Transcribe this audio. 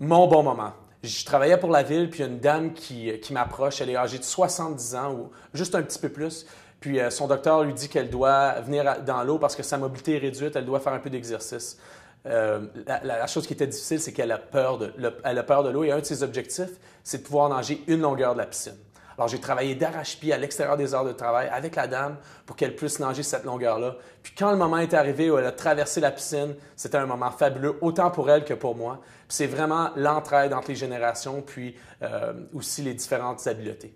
Mon bon moment. Je travaillais pour la ville, puis une dame qui, qui m'approche. Elle est âgée de 70 ans ou juste un petit peu plus. Puis euh, son docteur lui dit qu'elle doit venir dans l'eau parce que sa mobilité est réduite, elle doit faire un peu d'exercice. Euh, la, chose qui était difficile, c'est qu'elle a peur de, a peur de l'eau et un de ses objectifs, c'est de pouvoir nager une longueur de la piscine. Alors, j'ai travaillé d'arrache-pied à l'extérieur des heures de travail avec la dame pour qu'elle puisse nager cette longueur-là. Puis quand le moment est arrivé où elle a traversé la piscine, c'était un moment fabuleux, autant pour elle que pour moi. Puis c'est vraiment l'entraide entre les générations, puis euh, aussi les différentes habiletés.